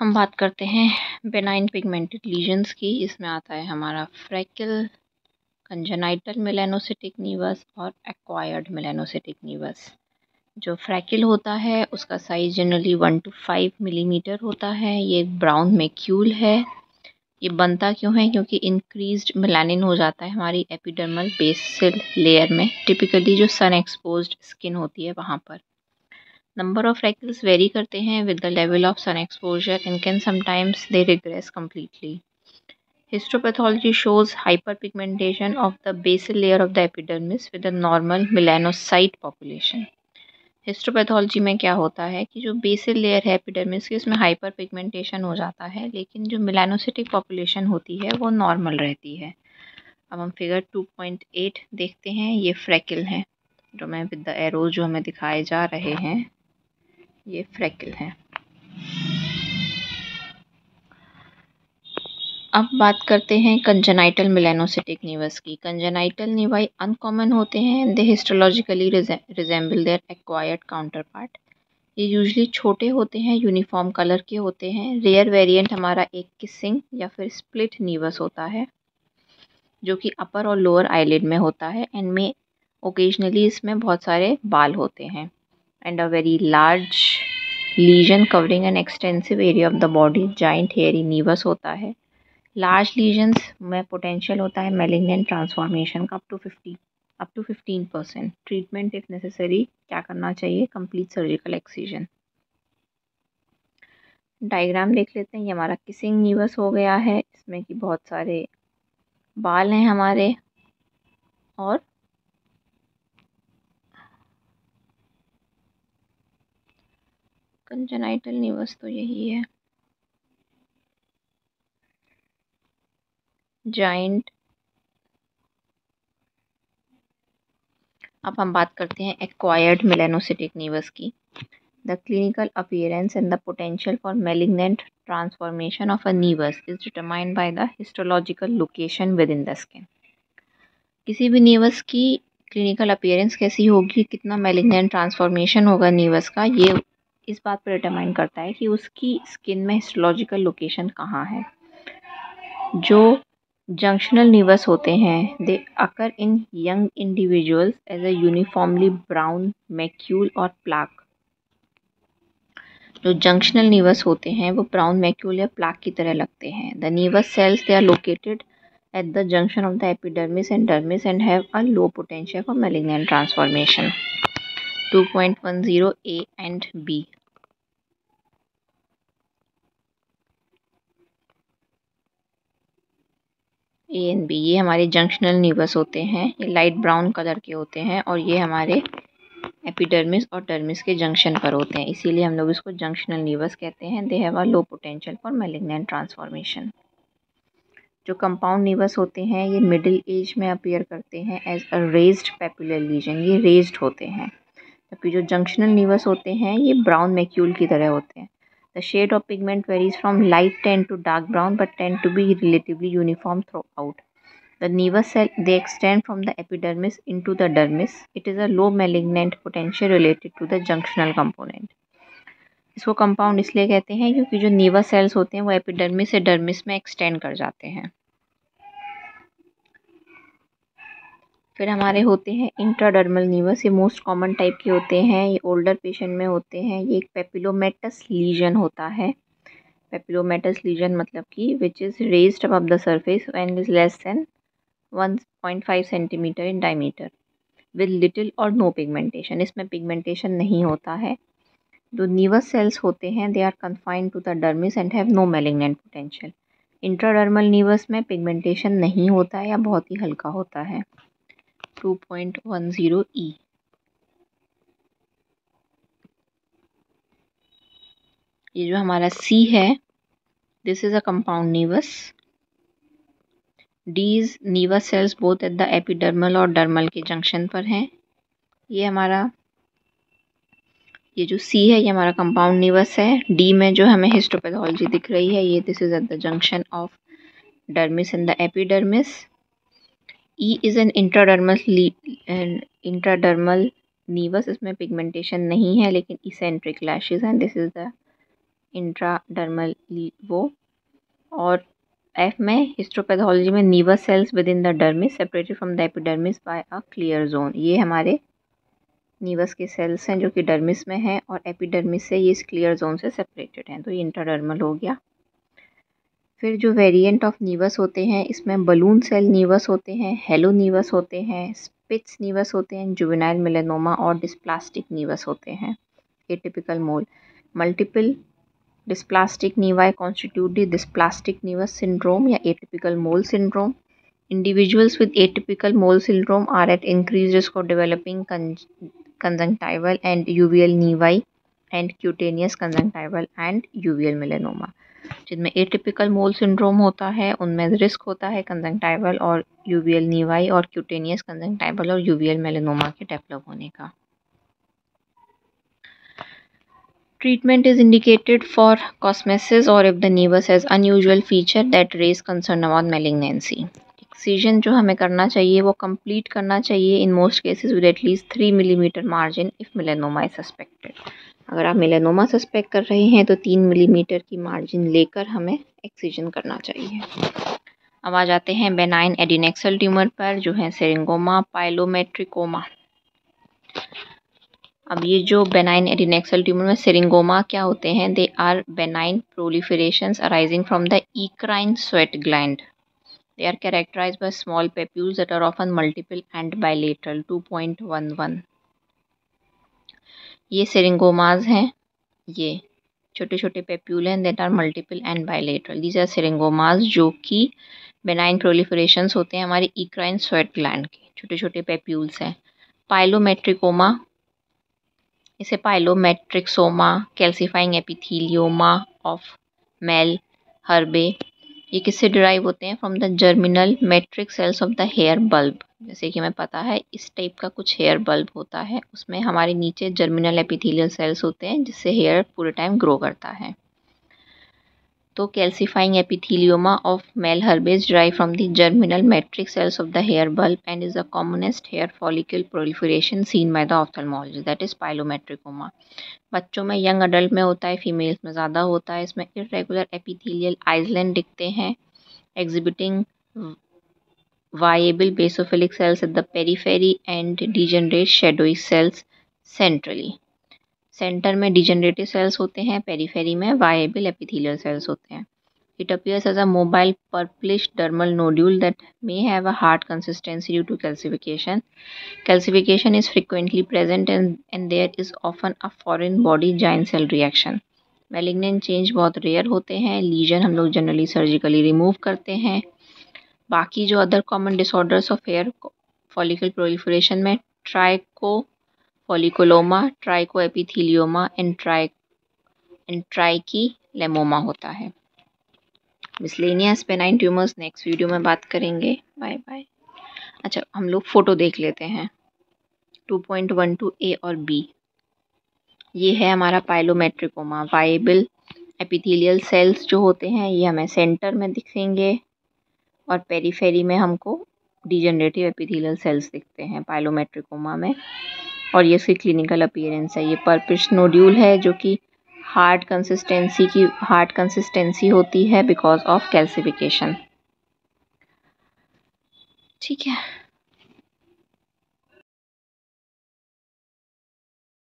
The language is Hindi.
हम बात करते हैं बेनाइन पिगमेंटेड लीजन्स की। इसमें आता है हमारा फ्रैकल कंजनाइटल मिलेनोसिटिक नीवस और एक्वायर्ड मिलेनोसिटिक नीवस जो फ्रैकिल होता है, उसका size generally one two five millimetre होता है। ये ब्राउन मैक्यूल है। ये बनता क्यों है? क्योंकि इंक्रीज मिलानिन हो जाता है हमारी एपिडर्मल बेसल लेयर में। टिपिकली जो सन एक्सपोज्ड स्किन होती है, वहाँ पर नंबर ऑफ़ freckles वेरी करते हैं with the level of sun exposure and can sometimes they regress completely Histopathology shows hyperpigmentation of the basal layer of the epidermis with a normal melanocyte population. Histopathology में क्या होता है कि जो बेसल लेयर है एपिडर्मिस की, उसमें हाइपर पिगमेंटेशन हो जाता है, लेकिन जो मिलानोसिटिक पॉपुलेशन होती है, वो नॉर्मल रहती है। अब हम फिगर 2.8 देखते हैं, ये फ्रैकिल हैं, जो मैं विद द एरोज जो हमें दिखाए जा रहे हैं। ये फ्रैकिल हैं। अब बात करते हैं कंजनाइटल मिलेनोसिटिक नीवस की। कंजनाइटल नीवाई अनकॉमन होते हैं। They histologically resemble their acquired counterpart ये यूजली छोटे होते हैं यूनिफॉर्म कलर के होते हैं। रेयर वेरिएंट हमारा एक किसिंग या फिर स्प्लिट नीवस होता है, जो कि अपर और लोअर आईलिड में होता है। एंड में ओकेजनली इसमें बहुत सारे बाल होते हैं। And a very large lesion covering an extensive area of the body giant hairy nevus होता है। लार्ज लीजन्स में पोटेंशियल होता है मेलिग्नेंट ट्रांसफॉर्मेशन का up to fifty up to fifteen percent treatment if necessary क्या करना चाहिए? कंप्लीट सर्जिकल एक्सीजन डायग्राम देख लेते हैं, ये हमारा किसिंग न्यूवस हो गया है। इसमें कि बहुत सारे बाल हैं हमारे। और कंजनाइटल न्यूवस तो यही है। जाइंट अब हम बात करते हैं एक्वायर्ड मेलेनोसिटिक नीवस की। The clinical appearance and the potential for malignant transformation of a nevus is determined by the histological location within the skin किसी भी नीवस की क्लिनिकल अपीयरेंस कैसी होगी, कितना मेलिग्नेंट ट्रांसफॉर्मेशन होगा नीवस का, ये इस बात पर डिटरमाइन करता है कि उसकी स्किन में हिस्टोलॉजिकल लोकेशन कहाँ है। जो जंक्शनल नीवस होते हैं they occur in young individuals as a uniformly brown macule और प्लाक जो जंक्शनल नीवस होते हैं, वो ब्राउन मैक्यूल या प्लाक की तरह लगते हैं। The nevus cells they are located at the junction of the epidermis and dermis and have a low potential for malignant transformation 2.10 A and B A and B ये हमारे जंक्शनल न्यूबस होते हैं, ये लाइट ब्राउन कलर के होते हैं और ये हमारे एपिडर्मिस और टर्मिस के जंक्शन पर होते हैं। इसीलिए हम लोग इसको जंक्शनल न्यूबस कहते हैं। They have a low potential for malignant transformation जो कंपाउंड न्यूबस होते हैं, ये मिडिल एज में अपियर करते हैं as a raised papular lesion ये रेज्ड होते हैं। जबकि जो जंक्शनल नीवस होते हैं, ये ब्राउन मेक्यूल की तरह होते हैं। The shade of pigment varies from light tan to dark brown but tend to be relatively uniform throughout the nevus cell they extend from the epidermis into the dermis it is a low malignant potential related to the junctional component इसको कंपाउंड इसलिए कहते हैं क्योंकि जो नीवस सेल्स होते हैं, वो एपिडर्मिस से डरमिस में एक्सटेंड कर जाते हैं। फिर हमारे होते हैं इंट्राडर्मल नीवस ये मोस्ट कॉमन टाइप के होते हैं, ये ओल्डर पेशेंट में होते हैं, ये एक पेपिलोमेटस लीजन होता है। पेपिलोमेटस लीजन मतलब कि which is raised above the surface and is less than 1.5 centimetre in diameter with little और नो पिगमेंटेशन इसमें पिगमेंटेशन नहीं होता है। जो नीवस सेल्स होते हैं they are confined to the dermis and have no malignant potential intradermal nevus में पिगमेंटेशन नहीं होता है या बहुत ही हल्का होता है। 2.10 E. ये जो हमारा C है this is a compound nevus these nevus cells both at the epidermal और डर्मल के जंक्शन पर हैं. ये हमारा, ये जो सी है, ये हमारा कंपाउंड नीवस है. डी में जो हमें हिस्टोपैथोलॉजी दिख रही है, ये this is at the junction of dermis and the epidermis E is an intradermal intradermal nevus इसमें पिगमेंटेशन नहीं है, लेकिन इसेंट्रिक लैशेज हैं. दिस इज़ द इंट्राडर्मल वो. और एफ़ में हिस्ट्रोपैथोलॉजी में nevus cells within the dermis separated from the epidermis by a clear zone ये हमारे नीवस के सेल्स हैं, जो कि डर्मिस में हैं, और एपिडर्मिस से ये इस क्लियर जोन से सेपरेटेड हैं. तो ये इंट्राडर्मल हो गया. फिर जो वेरिएंट ऑफ़ नीवस होते हैं, इसमें बलून सेल नीवस होते हैं हेलो नीवस होते हैं स्पिट्स नीवस होते हैं जुबिनाइल मिलेनोमा और डिस्प्लास्टिक नीवस होते हैं atypical mole multiple dysplastic nevi constitute the dysplastic nevus syndrome या atypical mole syndrome individuals with atypical mole syndrome are at increase risk of developing conjunctival and uveal nevi and cutaneous conjunctival and uveal melanoma जिनमें एटिपिकल मोल सिंड्रोम होता है, उनमें रिस्क होता है कंजंक्टाइवल और यूवियल नीवाई और क्यूटेनियस कंजंक्टाइवल और यूवियल मेलेनोमा के डेवलप होने का Treatment is indicated for cosmesis or if the nevus has unusual feature that raise concern about malignancy. Excision जो हमें करना चाहिए, वो कंप्लीट करना चाहिए in most cases with at least three millimetre margin if melanoma is suspected अगर आप मिलेनोमा सस्पेक्ट कर रहे हैं तो तीन मिलीमीटर की मार्जिन लेकर हमें एक्सीजन करना चाहिए। अब आ जाते हैं बेनाइन एडिनेक्सल ट्यूमर पर, जो है सेरिंगोमा पाइलोमेट्रिकोमा अब ये जो बेनाइन एडिनेक्सल ट्यूमर में सिरिंगोमा क्या होते हैं? They are benign proliferation arising from the eccrine sweat gland they are characterize by small papules that are often multiple and bilateral 2.11 ये सिरिंगोमाज हैं, ये छोटे छोटे पेप्यूल हैं that are multiple and bilateral these are syringomas जो कि बेनाइन प्रोलिफरेशंस होते हैं हमारे इक्राइन स्वेट ग्लैंड के छोटे छोटे पेप्यूल्स हैं। पाइलोमेट्रिकोमा इसे पाइलोमेट्रिक्सोमा कैल्सीफाइंग एपिथीलियोमा ऑफ़ मेल हर्बे ये किससे डिराइव होते हैं? From the germinal matrix cells of the hair bulb जैसे कि हमें पता है, इस टाइप का कुछ हेयर बल्ब होता है, उसमें हमारे नीचे जर्मिनल एपिथेलियल सेल्स होते हैं, जिससे हेयर पूरे टाइम ग्रो करता है। तो calcifying epithelioma of Malherbe derives from the germinal matrix cells of the hair bulb and is a commonest hair follicle proliferation seen by the ophthalmology that is pilomatricoma बच्चों में यंग अडल्ट में होता है फीमेल्स में ज़्यादा होता है, इसमें इरेगुलर एपिथीलियल आइजलैंड दिखते हैं exhibiting viable basophilic cells at the periphery and degenerate shadowy cells centrally. Centre में डिजेनरेटिव सेल्स होते हैं पेरीफेरी में वायबल एपिथेलियल सेल्स होते हैं. It appears as a mobile purplish dermal nodule that may have a hard consistency due to calcification calcification is frequently present and and there is often a foreign body giant cell reaction malignant change बहुत रेयर होते हैं लीजन हम लोग जनरली सर्जिकली रिमूव करते हैं. बाकी जो other common disorders of hair follicle proliferation में trichofolliculoma trichoepithelioma and tri and trichilemmoma होता है। Miscellaneous benign tumours next video में बात करेंगे। बाय बाय अच्छा हम लोग फ़ोटो देख लेते हैं। 2.12 ए और बी ये है हमारा पाइलोमेट्रिकोमा वाइबल एपिथेलियल सेल्स जो होते हैं, ये हमें सेंटर में दिखेंगे। और पेरीफेरी में हमको डिजेनरेटिव एपिथेलियल सेल्स दिखते हैं पाइलोमेट्रिकोमा में। और ये इसकी क्लिनिकल अपीयरेंस है। ये पर्पिश नोड्यूल है, जो कि हार्ड कंसिस्टेंसी की हार्ड कंसिस्टेंसी होती है बिकॉज़ ऑफ़ कैल्सिफिकेशन ठीक है।